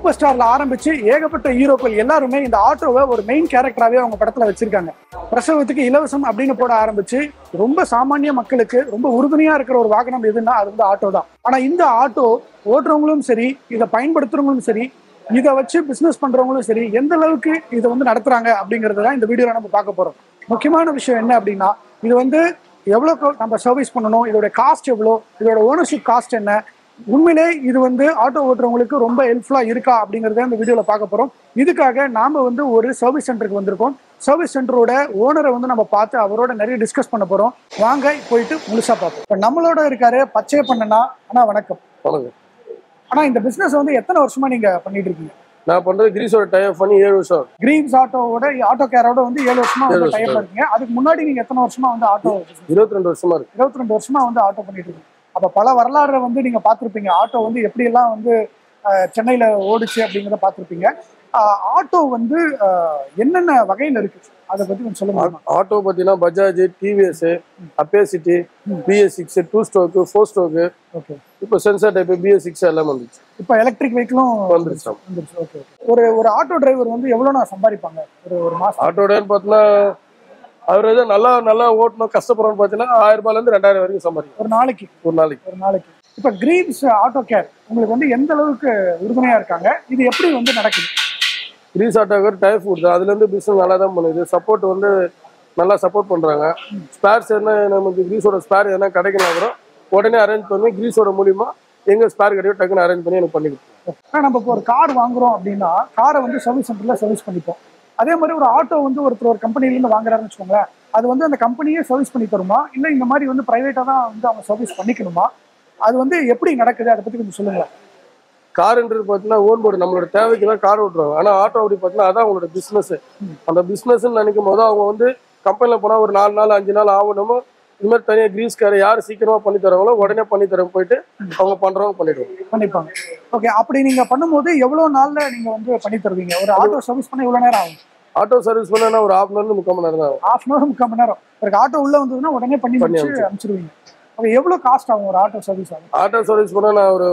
Super ஸ்டார்ல ஆரம்பிச்சு ஏகப்பட்ட ஹீரோக்கள் எல்லாருமே இந்த ஆட்டோவை ஒரு மெயின் கேரக்டராகவே அவங்க படத்துல வச்சிருக்காங்க. பிரசவத்துக்கு இலவசம் அப்படின்னு போட ஆரம்பிச்சு ரொம்ப சாமானிய மக்களுக்கு ரொம்ப உறுதுணையா இருக்கிற ஒரு வாகனம் எதுன்னா அது வந்து ஆட்டோ தான். ஆனா இந்த ஆட்டோ ஓட்டுறவங்களும் சரி இதை பயன்படுத்துறவங்களும் சரி இதை வச்சு பிசினஸ் பண்றவங்களும் சரி எந்த அளவுக்கு இதை வந்து நடத்துறாங்க அப்படிங்கறத தான் இந்த வீடியோல நம்ம பார்க்க போறோம். முக்கியமான விஷயம் என்ன அப்படின்னா இது வந்து எவ்வளோக்கு நம்ம சர்வீஸ் பண்ணணும் இதோட காஸ்ட் எவ்வளோ இதோட ஓனர்ஷிப் காஸ்ட் என்ன உண்மையிலே இது வந்து ஆட்டோ ஓட்டுறவங்களுக்கு ரொம்ப ஹெல்ப்ஃபுல்லா இருக்கா அப்படிங்கறத இந்த வீடியோல பார்க்க போறோம். இதுக்காக நாம வந்து ஒரு சர்வீஸ் சென்டருக்கு வந்திருக்கோம். சர்வீஸ் சென்டரோட ஓனரை வந்து நம்ம பார்த்து அவரோட நிறைய டிஸ்கஸ் பண்ண போறோம். வாங்க போயிட்டு முழுசா பார்ப்போம். இப்போ நம்மளோட இருக்காரு பச்சை பண்ணனா. அண்ணா வணக்கம். வணக்கம். ஆனா இந்த பிசினஸ் வந்து எத்தனை வருஷமா நீங்க பண்ணிட்டு இருக்கீங்க? நான் பண்றது கிரீஸோட டைப் பண்ணி ஏழு வருஷம். கிரீன்ஸ் ஆட்டோவோட ஆட்டோ கேரோட வந்து ஏழு வருஷமா வந்து டைப்ல இருக்கீங்க அதுக்கு முன்னாடி நீங்க எத்தனை வருஷமா வந்து ஆட்டோ இருபத்தி ரெண்டு வருஷமா இருக்கு. இருபத்தி ரெண்டு வருஷமா வந்து ஆட்டோ பண்ணிட்டு இருக்கீங்க. அப்ப பல வரலாறு வந்து நீங்க பார்த்திருப்பீங்க. ஆட்டோ வந்து எப்படி எல்லாம் வந்து சென்னையில ஓடுச்சு அப்படிங்கிறத பார்த்திருப்பீங்க. ஆட்டோ வந்து என்னென்ன வகையில இருக்கு? அதை பத்தி கொஞ்சம் சொல்லுங்க ஆட்டோ பார்த்தீங்கன்னா Bajaj TVS capacity BS six two stroke four stroke okay. இப்போ சென்சார் டைப் பிஎஸ் சிக்ஸ் எல்லாம் வந்துச்சு. இப்போ எலக்ட்ரிக் வெஹிக்கிளும் வந்துருச்சு. வந்துருச்சு. ஓகே ஒரு ஒரு ஆட்டோ டிரைவர் வந்து எவ்வளவு நான் சம்பாதிப்பாங்க? ஒரு ஒரு மாசம். ஆட்டோடன்னு பார்த்தீங்கன்னா அவர் எதோ நல்லா நல்லா ஓட்டணும் கஷ்டப்படுறோம்னு பார்த்தீங்கன்னா ஆயிரம் ரூபாயிலேருந்து ரெண்டாயிரம் வரைக்கும் சம்பாதிக்கும். ஒரு நாளைக்கு. ஒரு நாளைக்கு. ஒரு நாளைக்கு. இப்போ கிரீன்ஸ் ஆட்டோ கேர் உங்களுக்கு வந்து எந்த அளவுக்கு உறுதுணையா இருக்காங்க? இது எப்படி வந்து நடக்குது? கிரீஸ் ஆட்டோக்கு டைப் ஃபுட் தான். அதுலேருந்து பிஸ்னஸ் நல்லா தான் பண்ணுது. சப்போர்ட் வந்து நல்லா சப்போர்ட் பண்ணுறாங்க ஸ்பேர்ஸ் என்ன நமக்கு கிரீஸோட ஸ்பேர் எதனா கிடைக்கணும் கூட உடனே அரேஞ்ச் பண்ணி கிரீஸோட மூலியமா எங்க ஸ்பேர் கிடையோ டக்குன்னு அரேஞ்ச் பண்ணி எனக்கு பண்ணி கொடுத்துருவோம் ஆனா நம்ம இப்போ ஒரு கார் வாங்குறோம் அப்படின்னா காரை வந்து சர்வீஸ் சென்டர்ல சர்வீஸ் பண்ணிப்போம். அதே மாதிரி ஒரு ஆட்டோ வந்து ஒருத்தர் ஒரு கம்பெனில இருந்து வாங்குறாருன்னு வச்சுக்கோங்களேன். அது வந்து அந்த கம்பெனியே சர்வீஸ் பண்ணி தருமா? இல்ல இந்த மாதிரி வந்து பிரைவேட்டா தான் வந்து அவங்க சர்வீஸ் பண்ணிக்கணுமா? அது வந்து எப்படி நடக்குது? அதை பத்தி கொஞ்சம் சொல்லுங்களேன். கார்ன்றது பார்த்தீங்கன்னா ஓன் போர்டு நம்மளோட தேவைக்கு தான் கார் ஓட்டுறாங்க ஆனால் ஆட்டோ அப்படி பார்த்தீங்கன்னா அதான் அவங்களோட பிஸ்னஸ் அந்த பிஸ்னஸ்ன்னு நினைக்கும் போது அவங்க வந்து கம்பெனியில் போனால் ஒரு நாலு நாள் அஞ்சு நாள் ஆகணுமோ? இது மாதிரி தனியாக கிரீஸ் கார் யார் சீக்கிரமா பண்ணி தராங்களோ உடனே பண்ணி தர போயிட்டு அவங்க பண்றவங்க பண்ணிடுவாங்க. பண்ணிப்பாங்க. ஓகே அப்படி நீங்க பண்ணும்போது எவ்வளவு நாள்ல நீங்க வந்து பண்ணி தருவீங்க? ஒரு ஆட்டோ சர்வீஸ் பண்ண எவ்வளவு நேரம் ஆகும்? ஆட்டோ சர்வீஸ் பண்ணா ஒரு ஹாஃப் அன் முக்கால் மணி நேரம் தான் ஹாஃப் அன் ஹவர் முக்கால் மணி நேரம். ஒரு ஆட்டோ உள்ள வந்ததுன்னா உடனே பண்ணி முடிச்சு அனுப்பிச்சிருவீங்க. ஓகே எவ்வளவு காஸ்ட் ஆகும் ஒரு ஆட்டோ சர்வீஸ் ஆகும்? ஆட்டோ சர்வீஸ் பண்ணா நான் ஒரு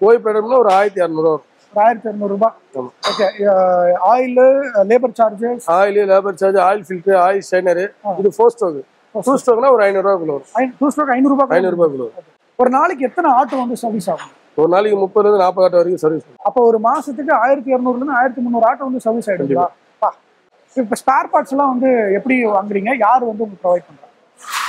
ஓய்வு போயிடணும்னா ஒரு ஆயிரத்தி இரநூறுவா வரும். ஒரு ஆயிரத்தி இரநூறு ரூபாய். ஆமா. Okay oil labour charges oil labour charge oil filter oil strainer இது ஃபோர் ஸ்டோக் டூ ஸ்டோக்னா ஒரு ஐநூறுரூவாக்குள்ள வரும். டூ ஸ்டோக் ஐநூறு ரூபாய் ஐநூறுரூபாக்குள்ள வரும். ஒரு நாளைக்கு எத்தனை ஆட்டோ வந்து சர்வீஸ் ஆகும்? ஒரு நாளைக்கு முப்பதுலேருந்து நாற்பது ஆட்டோ வரைக்கும் சர்வீஸ் அப்போ ஒரு மாசத்துக்கு ஆயிரத்தி இரநூறுல இருந்து ஆயிரத்தி முந்நூறு ஆட்டோ வந்து சர்வீஸ் ஆயிடுங்களா? பா. இப்ப ஸ்பேர் பார்ட்ஸ் எல்லாம் வந்து எப்படி வாங்குறீங்க? யார் வந்து உங்களுக்கு ப்ரொவைட் பண்றாங்க?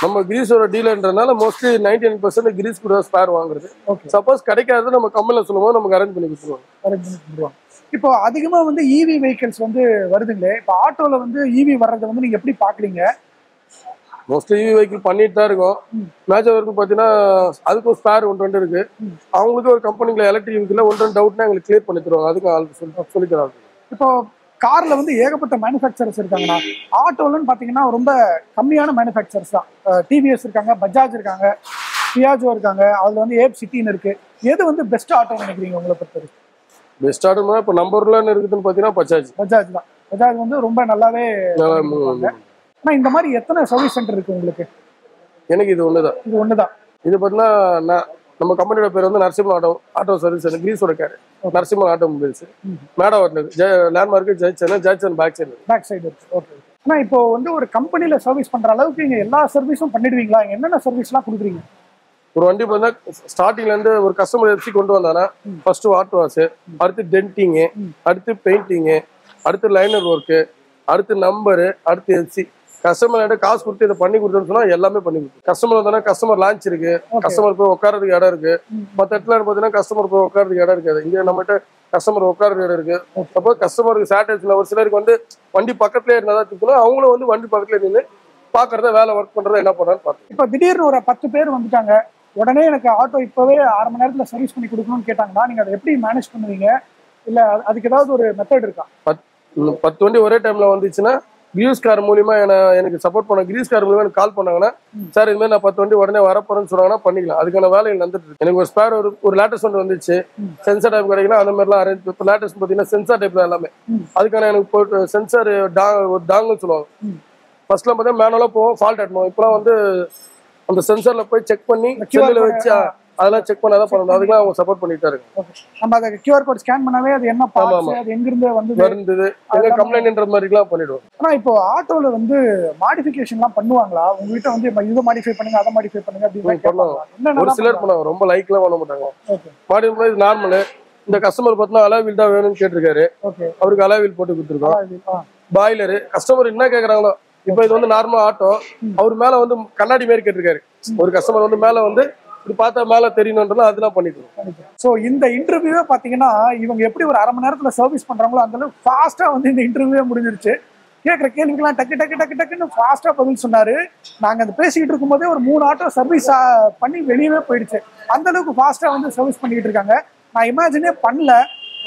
நம்ம கிரீஸோட டீலர்ன்றனால mostly ninety nine percent Greaves கூட ஸ்பேர் வாங்குறது. சப்போஸ் கிடைக்காது நம்ம கம்பெனியில் சொல்லும்போது நமக்கு அரேஞ்ச் பண்ணி கொடுத்துருவாங்க. அரேஞ்ச் பண்ணி கொடுத்துருவாங்க. இப்போ அதிகமா வந்து இவி வெஹிக்கிள்ஸ் வந்து வருதுங்களே இப்போ ஆட்டோல வந்து இவி வர்றதை வந்து நீங்க எப்படி பாக்குறீங்க? மோஸ்ட்லி இவி வெஹிக்கிள் பண்ணிட்டு தான் இருக்கோம். மேஜர் வரைக்கும் பார்த்தீங்கன்னா அதுக்கும் ஸ்பேர் ஒன்று ரெண்டு இருக்கு. அவங்களுக்கு ஒரு கம்பெனில எலக்ட்ரிக் வெஹிக்கிள் ஒன்று ரெண்டு டவுட்னா எங்களுக்கு கிளியர் பண்ணி தருவாங்க. அதுக்கும் ஆள் சொல்லி சொல்லி தராங்க. இப்போ கார்ல வந்து ஏகப்பட்ட மேனுஃபேக்சரர்ஸ் இருக்காங்கண்ணா. ஆட்டோலன்னு பாத்தீங்கன்னா ரொம்ப கம்மியான மேனுஃபேக்சரர்ஸ் தான். டிவிஎஸ் இருக்காங்க பஜாஜ் இருக்காங்க பியாஜோ இருக்காங்க அதுல வந்து ஏப் சிட்டின்னு இருக்கு. எது வந்து பெஸ்ட் ஆட்டோ நினைக்கிறீங்க உங்களை பொறுத்தவரைக்கும்? பெஸ்ட் ஆர்டர் இப்போ நம்பர் ஒன் இருக்குதுன்னு பார்த்தீங்கன்னா பச்சாச்சு பஜாஜ் தான். பஜாஜ் வந்து ரொம்ப நல்லாவே நல்லா பண்ணுவாங்க. ஆனா இந்த மாதிரி எத்தனை சர்வீஸ் சென்டர் இருக்கு உங்களுக்கு? எனக்கு இது ஒன்று தான் இது ஒண்ணுதான். இது பார்த்தீங்கன்னா நான் நம்ம கம்பெனியோட பேர் வந்து நரசிம்மன் ஆட்டோ ஆட்டோ சர்வீஸ் கிரீஸோட கேர் நரசிம்மன் ஆட்டோ மொபைல்ஸ் மேடாவட்டில் Jaya landmark Jai Chennai Jayachan back side back side okay ஆனா இப்போ வந்து ஒரு கம்பெனில சர்வீஸ் பண்ற அளவுக்கு இங்க எல்லா சர்வீஸும் பண்ணிடுவீங்களா? என்னென்ன சர்வீஸ்லாம் கொடுக்குறீங்க? ஒரு வண்டி பார்த்தா ஸ்டார்டிங்ல இருந்து ஒரு கஸ்டமர் எப்படி கொண்டு வந்தானா ஃபர்ஸ்ட் வாட்டர் வாஷ் அடுத்து டென்டிங்கு அடுத்து பெயிண்டிங்கு அடுத்து லைனர் ஒர்க்கு அடுத்து நம்பரு அடுத்து எல்சி கஸ்டமர் காசு கொடுத்து இதை பண்ணி கொடுத்தோம்னு சொன்னா எல்லாமே பண்ணி கொடுத்து கஸ்டமர் வந்தானா கஸ்டமர் லான்ச் இருக்கு. கஸ்டமர் போய் உட்காரதுக்கு இடம் இருக்கு. மற்ற இடத்துல பார்த்தீங்கன்னா கஸ்டமர் போய் உட்காரதுக்கு இடம் இருக்காது. இங்க நம்மகிட்ட கஸ்டமர் உட்கார இடம் இருக்கு. சப்போஸ் கஸ்டமருக்கு சாட்டிஸ்ஃபை ஒரு சிலருக்கு வந்து வண்டி பக்கத்துலேயே இருந்தா தான் அவங்களும் வந்து வண்டி பக்கத்துல நின்று பாக்குறத வேலை ஒர்க் பண்றத என்ன பண்றான்னு பார்த்து இப்போ திடீர்னு ஒரு பத்து பேர் வந்துட்டாங்க. உடனே எனக்கு ஆட்டோ இப்பவே அரை மணி நேரத்துல சர்வீஸ் பண்ணி கொடுக்கணும்னு கேட்டாங்கன்னா நீங்க அதை எப்படி மேனேஜ் பண்ணுவீங்க? இல்ல அது- அதுக்கு ஏதாவது ஒரு மெத்தட் இருக்கா? பத் பத்து வண்டி ஒரே டைம்ல வந்துச்சுன்னா கிரீஸ் கார் மூலியமா என்ன- எனக்கு சப்போர்ட் பண்ண கிரீஸ் கார் மூலியமா எனக்கு கால் பண்ணாங்கன்னா சார் இது மாதிரி நான் பத்து வண்டி உடனே வரப்போறேன்னு சொன்னாங்கன்னா பண்ணிக்கலாம். அதுக்கான வேலைகள் நடந்துட்டு இருக்கு. எனக்கு ஒரு ஸ்பேர் ஒரு ஒரு லேட்டஸ்ட் ஒன்று வந்துச்சு. சென்சார் டைப் கிடைக்கலாம் அந்த மாதிரிலாம் அரேஞ்ச் இப்போ லேட்டஸ்ட் பார்த்தீங்கன்னா சென்சார் டைப் தான் எல்லாமே. அதுக்கான எனக்கு போட்டு சென்சார் டா ஒரு டாங்கல் சொல்லுவாங்க. ஃபர்ஸ்ட்ல பார்த்தா மேனுவலாக போவோம் ஃபால்ட் ஆட்டணும். இப்போலாம் வந்து அந்த சென்சார்ல போய் செக் பண்ணி வச்சு அதெல்லாம் செக் பண்ணாதான் பண்ணணும். அதுக்கெல்லாம் அவங்க சப்போர்ட் பண்ணிட்டு Okay. நம்ம அதை கியூஆர் கோட் ஸ்கேன் பண்ணவே அது என்ன பார்ட்ஸ். அது எங்கிருந்து வந்தது? வருந்தது. எங்க கம்ப்ளைண்ட்ன்ற மாதிரிலாம் பண்ணிடுவோம். ஆனா இப்போ ஆட்டோல வந்து மாடிஃபிகேஷன்லாம் பண்ணுவாங்களா? உங்க வீட்டை வந்து இதை மாடிஃபை பண்ணுங்க அதை மாடிஃபை பண்ணுங்க அப்படின்னு பண்ணுவாங்க. ஒரு சிலர் பண்ணுவாங்க? ரொம்ப லைக்லாம் பண்ண மாட்டாங்க. ஓகே மாடி இது நார்மல் இந்த கஸ்டமர் பார்த்தா அலாவில் தான் வேணும்னு கேட்டிருக்காரு. அவருக்கு அலாவில் போட்டு கொடுத்துருக்கோம். பாய்லரு கஸ்டமர் என்ன கேக்குறாங்களோ இப்போ இது வந்து நார்மல் ஆட்டோ அவர் மேல வந்து கண்ணாடி மாதிரி கேட்டிருக்காரு. ஒரு கஸ்டமர் வந்து மேல வந்து இப்படி பார்த்தா மேலே தெரியணுன்றதுல அதெல்லாம் பண்ணிடுவோம் ஸோ இந்த இன்டர்வியூவே பார்த்தீங்கன்னா இவங்க எப்படி ஒரு அரை மணி நேரத்தில் சர்வீஸ் பண்ணுறாங்களோ அந்தளவுக்கு ஃபாஸ்ட்டாக வந்து இந்த இன்டர்வியூவே முடிஞ்சிருச்சு. கேட்குற கேள்விக்கெல்லாம் டக்கு டக்கு டக்கு டக்குன்னு ஃபாஸ்ட்டாக பதில் சொன்னார். நாங்கள் அந்த பேசிக்கிட்டு இருக்கும்போதே ஒரு மூணு ஆட்டோ சர்வீஸ் பண்ணி வெளியவே போயிடுச்சு. அந்தளவுக்கு ஃபாஸ்ட்டாக வந்து சர்வீஸ் பண்ணிக்கிட்டு இருக்காங்க. நான் இமேஜினே பண்ணல.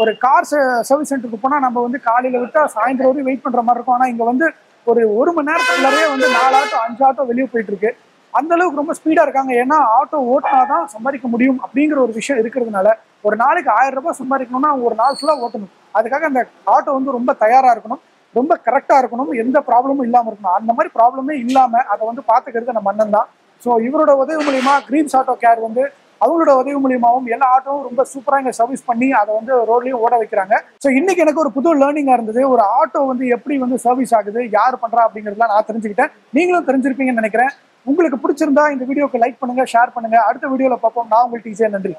ஒரு கார் சர்வீஸ் சென்டருக்கு போனால் நம்ம வந்து காலையில் விட்டால் சாயந்தரம் வரையும் வெயிட் பண்ணுற மாதிரி இருக்கும். ஆனால் இங்கே வந்து ஒரு ஒரு மணி நேரத்துக்குள்ளே வந்து நாலு ஆட்டோ அஞ்சு ஆட்டோ வெளியே போயிட்டு இருக்கு. அந்த அளவுக்கு ரொம்ப ஸ்பீடா இருக்காங்க. ஏன்னா ஆட்டோ ஓட்டினா தான் சம்பாதிக்க முடியும் அப்படிங்கிற ஒரு விஷயம் இருக்கிறதுனால ஒரு நாளைக்கு ஆயிரம் ரூபாய் சம்பாதிக்கணும்னா அவங்க ஒரு நாள் ஃபுல்லா ஓட்டணும். அதுக்காக அந்த ஆட்டோ வந்து ரொம்ப தயாரா இருக்கணும். ரொம்ப கரெக்டா இருக்கணும். எந்த ப்ராப்ளமும் இல்லாம இருக்கணும். அந்த மாதிரி ப்ராப்ளமே இல்லாம அதை வந்து பாத்துக்கிறது நம்ம அண்ணன் தான். ஸோ இவரோட உதவி மூலியமா கிரீன்ஸ் ஆட்டோ கேர் வந்து அவங்களோட உதவி மூலியமாகவும் எல்லா ஆட்டோவும் ரொம்ப சூப்பரா இங்க சர்வீஸ் பண்ணி அதை வந்து ரோட்லயும் ஓட வைக்கிறாங்க. ஸோ இன்னைக்கு எனக்கு ஒரு புது லேர்னிங்கா இருந்தது. ஒரு ஆட்டோ வந்து எப்படி வந்து சர்வீஸ் ஆகுது யார் பண்றா அப்படிங்கறதுலாம் நான் தெரிஞ்சுக்கிட்டேன். நீங்களும் தெரிஞ்சிருப்பீங்கன்னு நினைக்கிறேன். உங்களுக்கு பிடிச்சிருந்தா இந்த வீடியோக்கு லைக் பண்ணுங்க ஷேர் பண்ணுங்க. அடுத்த வீடியோல பார்ப்போம். நான் உங்கள் டீச்சர் நன்றி.